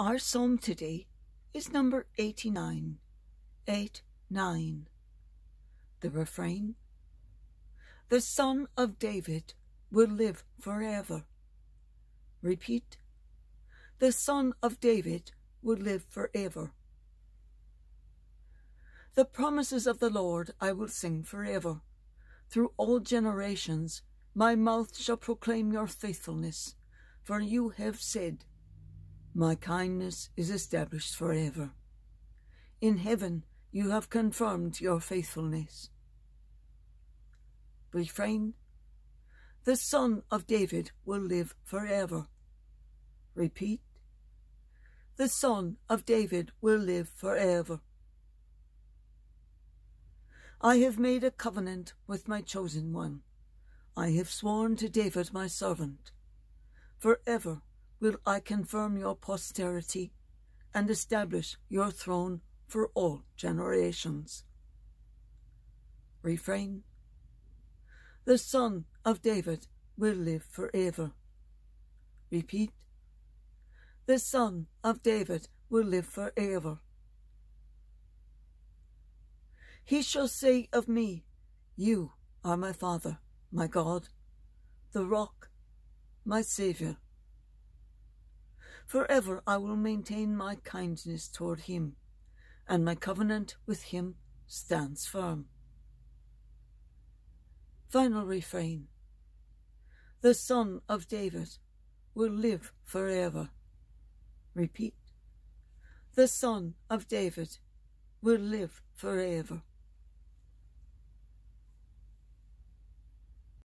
Our psalm today is number 89, 8, 9. The refrain The Son of David will live forever. Repeat The Son of David will live forever. The promises of the Lord I will sing forever. Through all generations my mouth shall proclaim your faithfulness, for you have said, My kindness is established forever. In heaven you have confirmed your faithfulness. Refrain The Son of David will live forever. Repeat The Son of David will live forever. I have made a covenant with my chosen one. I have sworn to David my servant. Forever will I confirm your posterity and establish your throne for all generations. Refrain The Son of David will live forever. Repeat The Son of David will live forever. He shall say of me, You are my Father, my God, the rock, my Saviour. Forever I will maintain my kindness toward him, and my covenant with him stands firm. Final refrain The Son of David will live forever. Repeat The Son of David will live forever.